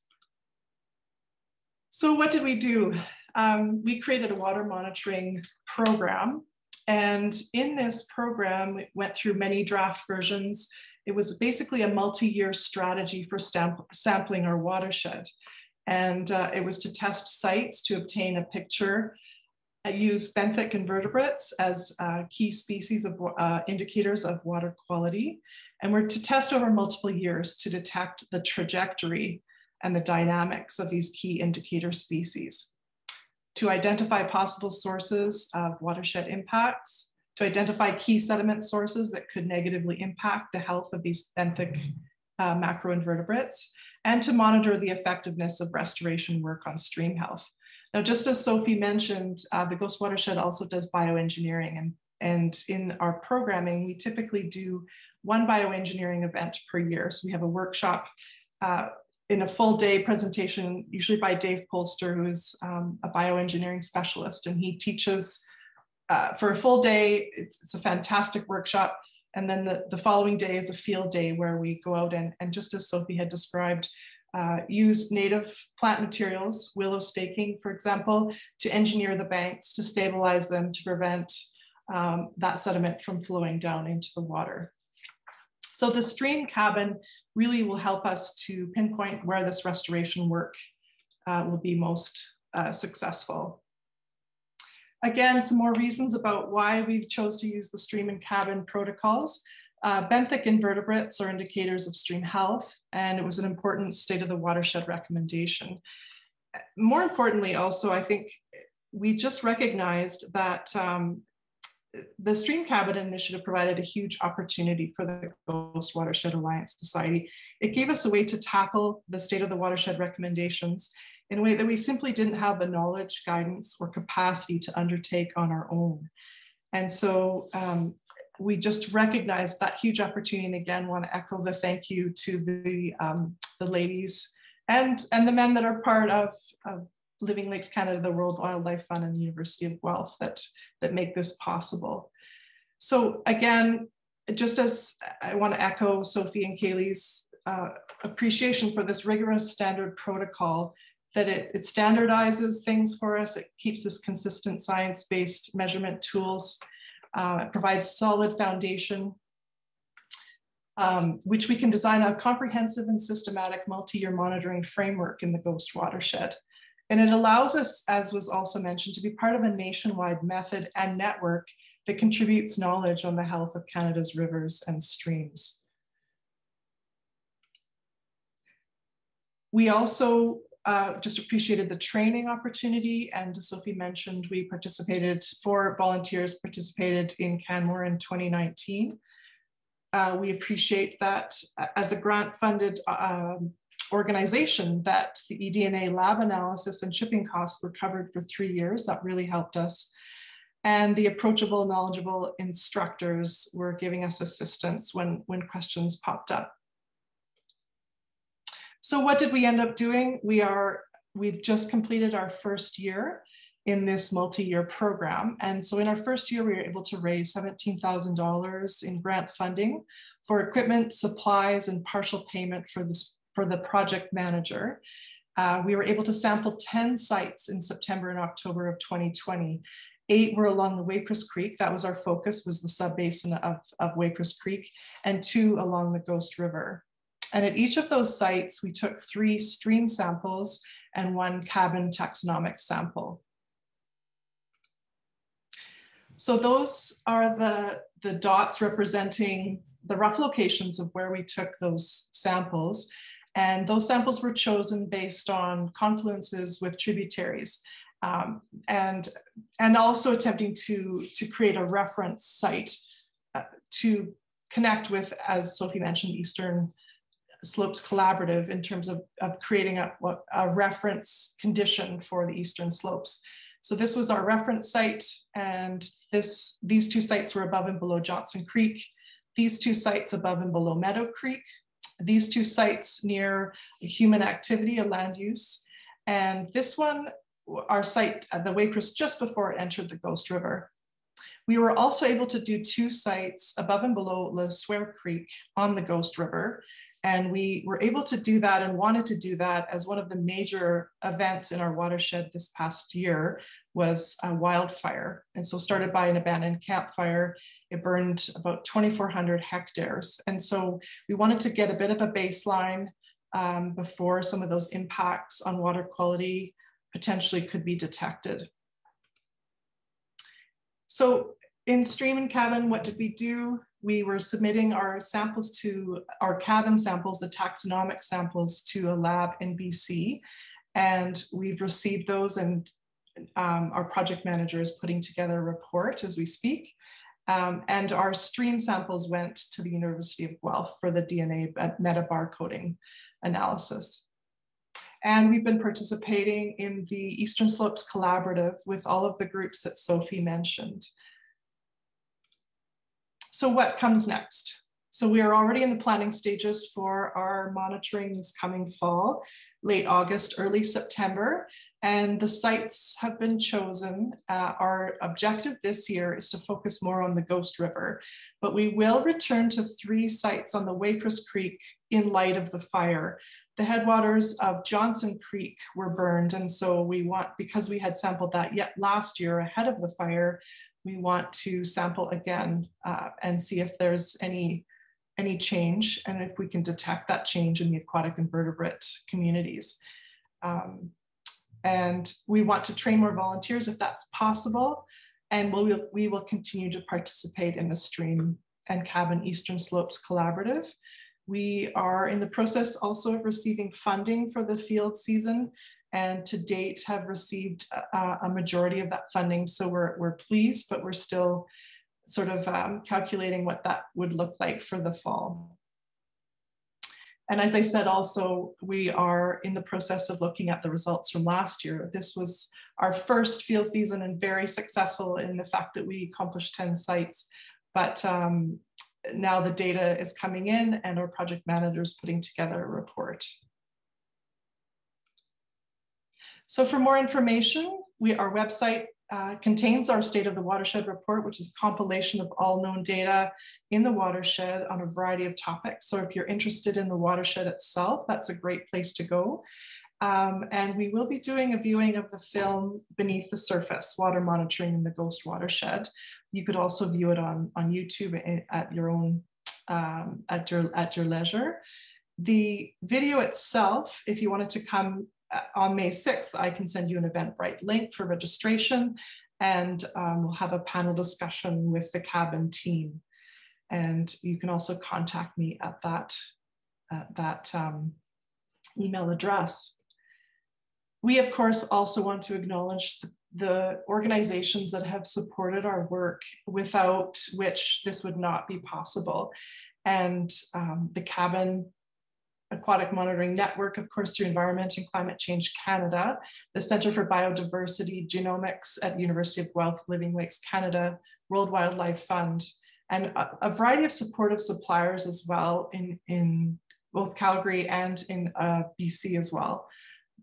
So what did we do? Um, we created a water monitoring program. And in this program, it went through many draft versions. It was basically a multi-year strategy for sampling our watershed. And uh, it was to test sites to obtain a picture use benthic invertebrates as uh, key species of uh, indicators of water quality. And we're to test over multiple years to detect the trajectory and the dynamics of these key indicator species. To identify possible sources of watershed impacts, to identify key sediment sources that could negatively impact the health of these benthic uh, macroinvertebrates, and to monitor the effectiveness of restoration work on stream health. Now, just as Sofie mentioned, uh, the Ghost Watershed also does bioengineering. And, and in our programming, we typically do one bioengineering event per year. So we have a workshop uh, in a full day presentation, usually by Dave Polster, who is um, a bioengineering specialist. And he teaches uh, for a full day. It's, it's a fantastic workshop. And then the, the following day is a field day where we go out and, and just as Sofie had described, uh, use native plant materials, willow staking, for example, to engineer the banks, to stabilize them, to prevent um, that sediment from flowing down into the water. So the stream cabin really will help us to pinpoint where this restoration work uh, will be most uh, successful. Again, some more reasons about why we chose to use the stream and cabin protocols. Uh, benthic invertebrates are indicators of stream health, and it was an important state of the watershed recommendation. More importantly, also, I think we just recognized that um, the Stream Cabin Initiative provided a huge opportunity for the Ghost Watershed Alliance Society. It gave us a way to tackle the state of the watershed recommendations in a way that we simply didn't have the knowledge, guidance, or capacity to undertake on our own. And so um, we just recognize that huge opportunity and again want to echo the thank you to the, um, the ladies and, and the men that are part of, of Living Lakes Canada, the World Wildlife Fund, and the University of Guelph that, that make this possible. So again, just as I want to echo Sofie and Kaileigh's uh, appreciation for this rigorous standard protocol, that it, it standardizes things for us, it keeps us consistent science-based measurement tools, uh, provides solid foundation, um, which we can design a comprehensive and systematic multi-year monitoring framework in the Ghost watershed. And it allows us, as was also mentioned, to be part of a nationwide method and network that contributes knowledge on the health of Canada's rivers and streams. We also uh, just appreciated the training opportunity. And Sofie mentioned we participated, four volunteers participated in Canmore in 2019. Uh, we appreciate that as a grant funded um, organization that the eDNA lab analysis and shipping costs were covered for three years. That really helped us. And the approachable, knowledgeable instructors were giving us assistance when, when questions popped up. So what did we end up doing? We are, we've just completed our first year in this multi-year program. And so in our first year, we were able to raise $17,000 in grant funding for equipment, supplies, and partial payment for, this, for the project manager. Uh, we were able to sample 10 sites in September and October of 2020. Eight were along the Waiparous Creek. That was our focus, was the sub-basin of, of Waiparous Creek, and two along the Ghost River. And at each of those sites, we took three stream samples and one cabin taxonomic sample. So those are the, the dots representing the rough locations of where we took those samples. And those samples were chosen based on confluences with tributaries um, and, and also attempting to, to create a reference site uh, to connect with, as Sofie mentioned, Eastern Slopes Collaborative in terms of, of creating a, a reference condition for the Eastern Slopes. So this was our reference site and this, these two sites were above and below Johnson Creek, these two sites above and below Meadow Creek, these two sites near human activity, a land use, and this one, our site, uh, the Waiparous just before it entered the Ghost River. We were also able to do two sites above and below Le Sueur Creek on the Ghost River. And we were able to do that and wanted to do that as one of the major events in our watershed this past year was a wildfire. And so started by an abandoned campfire, it burned about 2,400 hectares. And so we wanted to get a bit of a baseline um, before some of those impacts on water quality potentially could be detected. So in Stream and Cabin, what did we do? We were submitting our samples to our cabin samples, the taxonomic samples to a lab in BC. And we've received those and um, our project manager is putting together a report as we speak. Um, and our stream samples went to the University of Guelph for the DNA meta barcoding analysis. And we've been participating in the Eastern Slopes Collaborative with all of the groups that Sofie mentioned. So what comes next? So we are already in the planning stages for our monitoring this coming fall, late August, early September, and the sites have been chosen. Uh, our objective this year is to focus more on the Ghost River, but we will return to three sites on the Waiparous Creek in light of the fire. The headwaters of Johnson Creek were burned, and so we want, because we had sampled that yet last year ahead of the fire, we want to sample again uh, and see if there's any any change and if we can detect that change in the aquatic invertebrate communities. Um, and we want to train more volunteers if that's possible. And we'll, we will continue to participate in the Stream and Cabin Eastern Slopes Collaborative. We are in the process also of receiving funding for the field season and to date have received a, a majority of that funding. So we're, we're pleased, but we're still sort of um, calculating what that would look like for the fall. And as I said, also, we are in the process of looking at the results from last year. This was our first field season and very successful in the fact that we accomplished 10 sites. But um, now the data is coming in and our project manager is putting together a report. So for more information, we, our website uh, contains our State of the Watershed report, which is a compilation of all known data in the watershed on a variety of topics. So if you're interested in the watershed itself, that's a great place to go. Um, and we will be doing a viewing of the film Beneath the Surface, Water Monitoring in the Ghost Watershed. You could also view it on, on YouTube at your own, um, at, your, at your leisure. The video itself, if you wanted to come on May 6th, I can send you an Eventbrite link for registration and um, we'll have a panel discussion with the cabin team. And you can also contact me at that, at that um, email address. We, of course, also want to acknowledge the, the organizations that have supported our work, without which this would not be possible. And um, the Cabin Aquatic Monitoring Network, of course, through Environment and Climate Change Canada, the Centre for Biodiversity Genomics at University of Guelph Living Lakes Canada, World Wildlife Fund, and a, variety of supportive suppliers as well in, in both Calgary and in uh, BC as well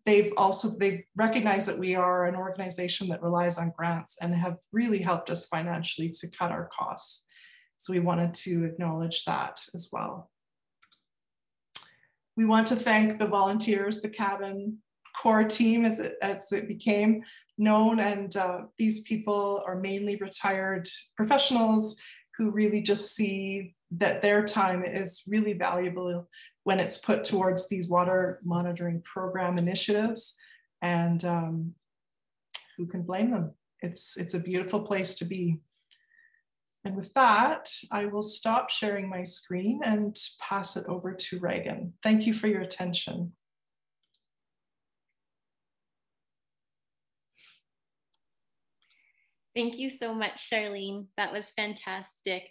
they've also they've recognized that we are an organization that relies on grants and have really helped us financially to cut our costs. So we wanted to acknowledge that as well. We want to thank the volunteers, the cabin core team as it, as it became known. And uh, these people are mainly retired professionals who really just see that their time is really valuable when it's put towards these water monitoring program initiatives. And um, who can blame them? It's, it's a beautiful place to be. And with that, I will stop sharing my screen and pass it over to Reagan. Thank you for your attention. Thank you so much, Sharlene. That was fantastic.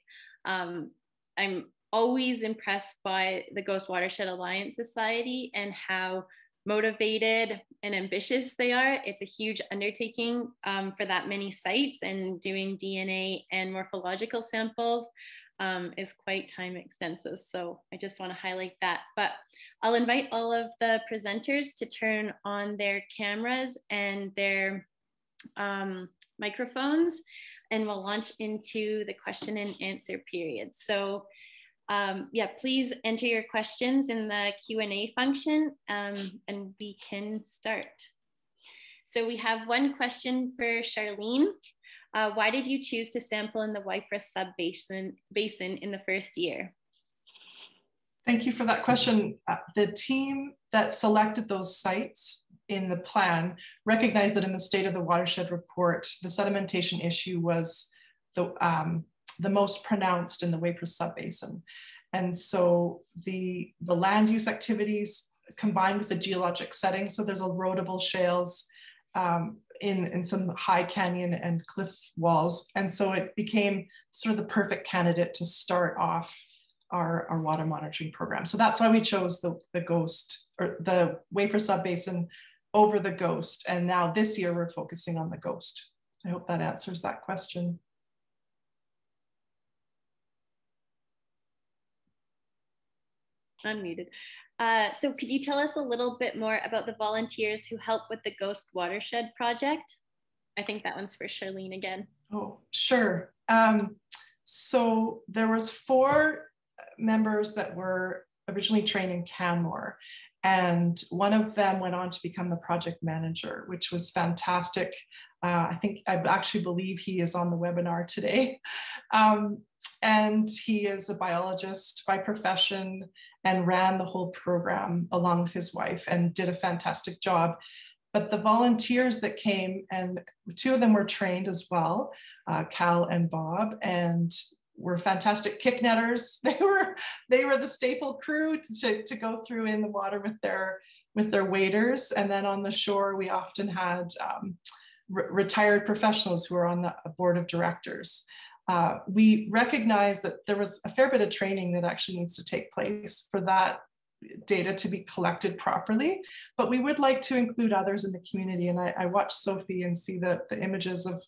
Um, I'm always impressed by the Ghost Watershed Alliance Society and how motivated and ambitious they are. It's a huge undertaking um, for that many sites, and doing DNA and morphological samples um, is quite time extensive. So I just want to highlight that. But I'll invite all of the presenters to turn on their cameras and their um, microphones, and we'll launch into the question and answer period. So um, yeah, please enter your questions in the Q&A function um, and we can start. So we have one question for Sharlene. Uh, why did you choose to sample in the Waipa sub-basin basin in the first year? Thank you for that question. Uh, the team that selected those sites in the plan recognized that in the state of the watershed report, the sedimentation issue was the, um, the most pronounced in the Waipa subbasin. And so the, the land use activities combined with the geologic setting, so there's erodible shales um, in, in some high canyon and cliff walls. And so it became sort of the perfect candidate to start off our, our water monitoring program. So that's why we chose the, the ghost or the Waipa subbasin over the ghost. And now this year we're focusing on the ghost. I hope that answers that question. Unmuted. Uh, so could you tell us a little bit more about the volunteers who help with the Ghost Watershed project? I think that one's for Sharlene again. Oh, sure. Um, so there was four members that were originally trained in Canmore, and one of them went on to become the project manager, which was fantastic. Uh, I think I actually believe he is on the webinar today. Um, and he is a biologist by profession and ran the whole program along with his wife and did a fantastic job. But the volunteers that came, and two of them were trained as well, uh, Cal and Bob, and were fantastic kick netters. They were they were the staple crew to, to go through in the water with their with their waders, and then on the shore we often had um, re retired professionals who were on the board of directors. Uh, we recognize that there was a fair bit of training that actually needs to take place for that data to be collected properly, but we would like to include others in the community. And I, I watched Sofie and see the, the images of,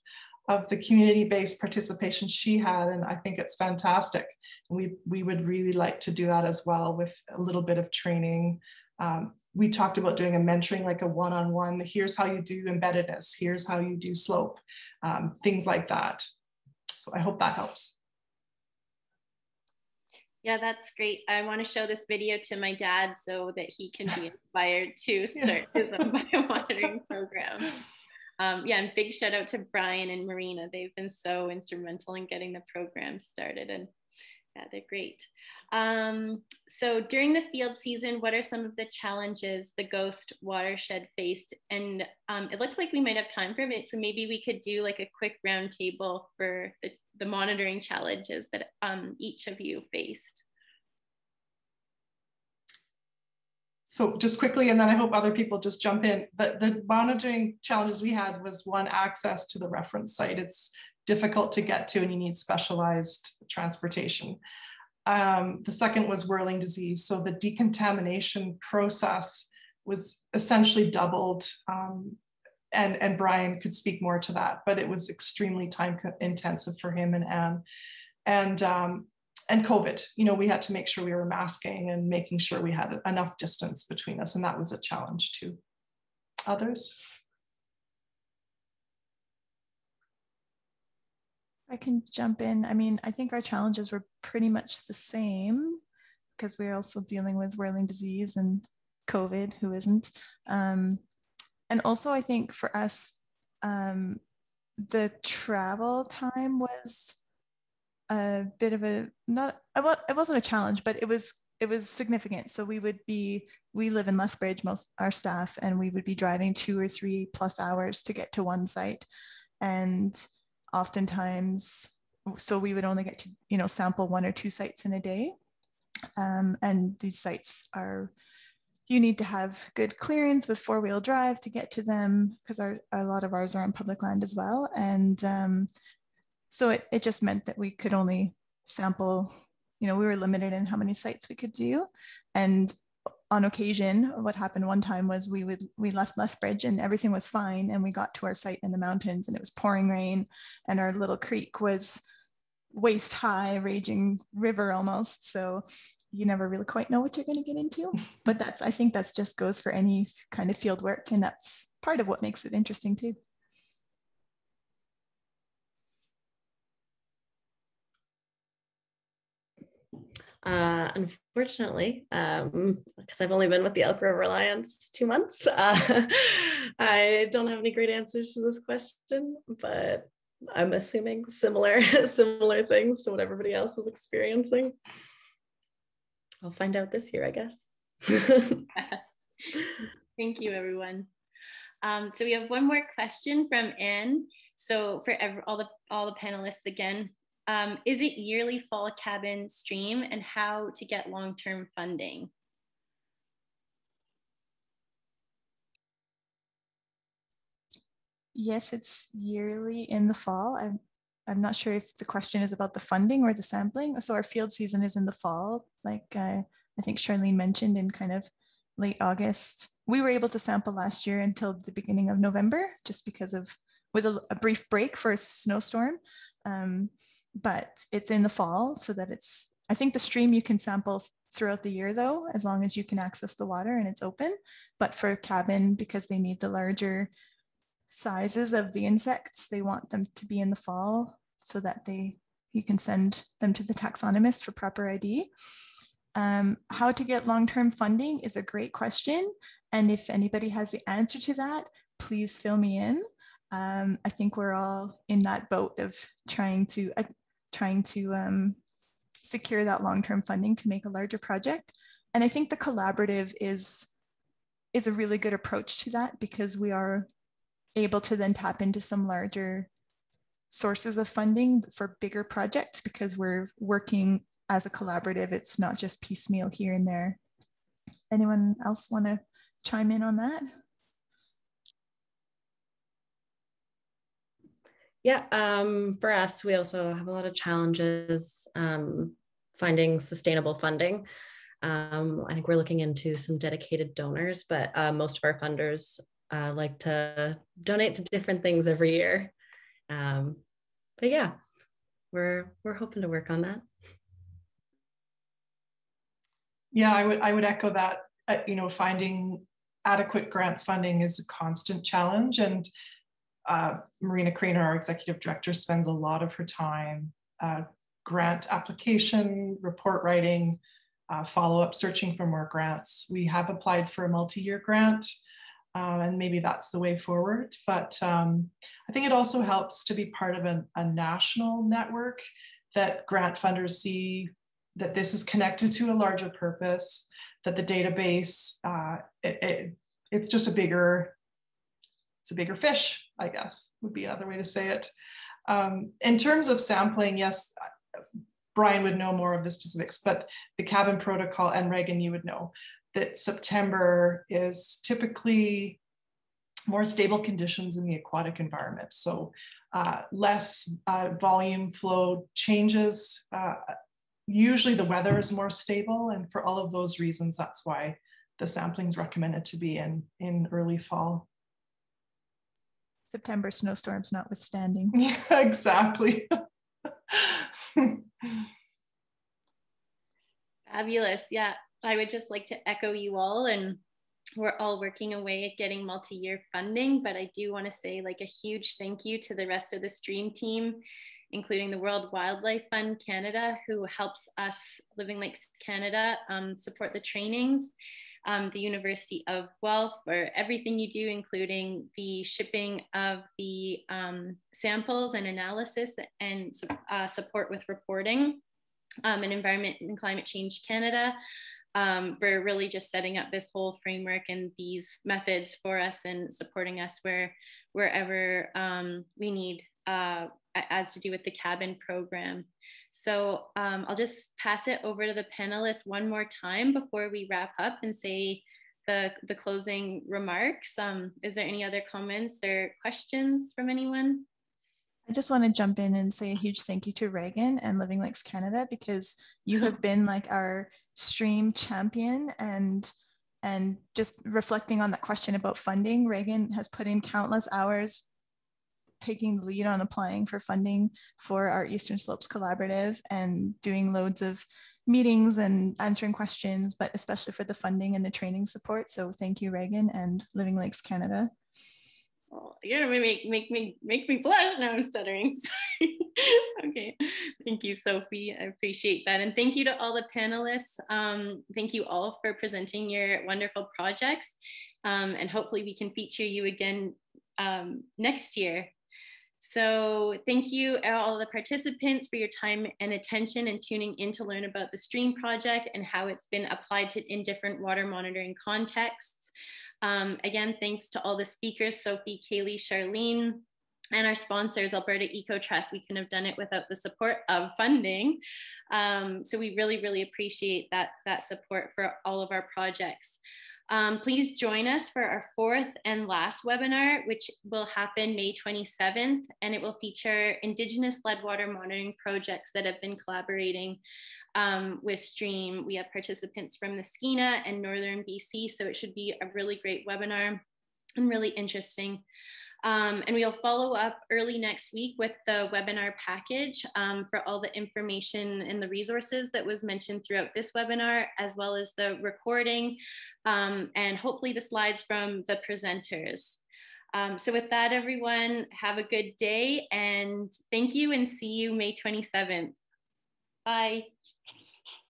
of the community-based participation she had, and I think it's fantastic. And we, we would really like to do that as well with a little bit of training um, we talked about doing a mentoring, like a one-on-one, here's how you do embeddedness, here's how you do slope, um, things like that. So I hope that helps. Yeah, that's great. I want to show this video to my dad so that he can be inspired to start his own biomonitoring program. Um, yeah, and big shout out to Brian and Marina. They've been so instrumental in getting the program started and yeah, they're great. Um, so during the field season, what are some of the challenges the Ghost watershed faced? And um, it looks like we might have time for a minute, so maybe we could do like a quick roundtable for the, the, monitoring challenges that um, each of you faced. So just quickly, and then I hope other people just jump in. The, the monitoring challenges we had was one, access to the reference site. It's difficult to get to and you need specialized transportation. Um, the second was whirling disease. So the decontamination process was essentially doubled. Um, and, and Brian could speak more to that, but it was extremely time intensive for him and Anne. And, um, and COVID, you know, we had to make sure we were masking and making sure we had enough distance between us. And that was a challenge too. Others? I can jump in. I mean, I think our challenges were pretty much the same because we're also dealing with whirling disease and COVID, who isn't? Um, and also, I think for us, um, the travel time was a bit of a not well, it wasn't a challenge, but it was it was significant. So we would be we live in Lethbridge, most our staff, and we would be driving two or three plus hours to get to one site, and oftentimes so we would only get to you know sample one or two sites in a day. Um, and these sites are you need to have good clearance with four-wheel drive to get to them because a lot of ours are on public land as well. And um, so it, it just meant that we could only sample you know we were limited in how many sites we could do. And on occasion, what happened one time was we would we left Lethbridge and everything was fine, and we got to our site in the mountains and it was pouring rain, and our little creek was waist high, raging river almost. So you never really quite know what you're going to get into. But that's I think that's just goes for any kind of field work, and that's part of what makes it interesting too. Uh, unfortunately, um, because I've only been with the Elk River Alliance two months, uh, I don't have any great answers to this question, but I'm assuming similar similar things to what everybody else is experiencing. I'll find out this year, I guess. Thank you, everyone. Um, so we have one more question from Anne. So for all the all the panelists again, um, is it yearly fall cabin stream and how to get long-term funding? Yes, it's yearly in the fall. I'm, I'm not sure if the question is about the funding or the sampling. So our field season is in the fall, like uh, I think Sharlene mentioned in kind of late August. We were able to sample last year until the beginning of November, just because of with a, a brief break for a snowstorm. Um, but it's in the fall so that it's, I think the stream you can sample throughout the year though, as long as you can access the water and it's open. But for cabin, because they need the larger sizes of the insects, they want them to be in the fall so that they you can send them to the taxonomist for proper ID. Um, how to get long-term funding is a great question. And if anybody has the answer to that, please fill me in. Um, I think we're all in that boat of trying to, trying to um, secure that long-term funding to make a larger project. And I think the collaborative is, is a really good approach to that because we are able to then tap into some larger sources of funding for bigger projects because we're working as a collaborative. It's not just piecemeal here and there. Anyone else want to chime in on that? Yeah, um, for us, we also have a lot of challenges um, finding sustainable funding. Um, I think we're looking into some dedicated donors, but uh, most of our funders uh, like to donate to different things every year. Um, but yeah, we're we're hoping to work on that. Yeah, I would I would echo that. uh, you know, finding adequate grant funding is a constant challenge. And uh, Marina Craner, our executive director, spends a lot of her time uh, grant application, report writing, uh, follow up searching for more grants. We have applied for a multi year grant. Uh, and maybe that's the way forward. But um, I think it also helps to be part of an, a national network that grant funders see that this is connected to a larger purpose, that the database, uh, it, it, it's just a bigger, it's a bigger fish, I guess would be another way to say it. Um, in terms of sampling, yes, Brian would know more of the specifics, but the CABIN protocol and Raegan, you would know that September is typically more stable conditions in the aquatic environment. So uh, less uh, volume flow changes. Uh, usually the weather is more stable. And for all of those reasons, that's why the sampling is recommended to be in, in early fall. September snowstorms notwithstanding. Yeah, exactly. Fabulous. Yeah, I would just like to echo you all and we're all working away at getting multi-year funding, but I do want to say like a huge thank you to the rest of the stream team, including the World Wildlife Fund Canada, who helps us, Living Lakes Canada, um, support the trainings, um, the University of Guelph for everything you do, including the shipping of the um, samples and analysis and uh, support with reporting, um, and Environment and Climate Change Canada, um, for really just setting up this whole framework and these methods for us and supporting us where wherever um, we need uh, as to do with the CABIN program. So um, I'll just pass it over to the panelists one more time before we wrap up and say the, the closing remarks. Um, is there any other comments or questions from anyone? I just want to jump in and say a huge thank you to Raegan and Living Lakes Canada because you have been like our stream champion and and just reflecting on that question about funding, Raegan has put in countless hours taking the lead on applying for funding for our Eastern Slopes Collaborative and doing loads of meetings and answering questions, but especially for the funding and the training support. So thank you, Raegan and Living Lakes Canada oh, you're gonna make make me make me blush. Now I'm stuttering. Sorry. okay. Thank you, Sofie. I appreciate that. And thank you to all the panelists. Um, thank you all for presenting your wonderful projects. Um, and hopefully we can feature you again um, next year. So thank you all the participants for your time and attention and tuning in to learn about the STREAM project and how it's been applied to in different water monitoring contexts. Um, again, thanks to all the speakers, Sofie, Kaileigh, Sharlene, and our sponsors, Alberta Ecotrust. We couldn't have done it without the support of funding. Um, so we really, really appreciate that, that support for all of our projects. Um, please join us for our fourth and last webinar, which will happen May 27th, and it will feature Indigenous-led water monitoring projects that have been collaborating um, with Stream. We have participants from the Skeena and Northern BC, so it should be a really great webinar and really interesting. Um, and we'll follow up early next week with the webinar package um, for all the information and the resources that was mentioned throughout this webinar, as well as the recording um, and hopefully the slides from the presenters. Um, so with that, everyone, have a good day and thank you and see you May 27th. Bye.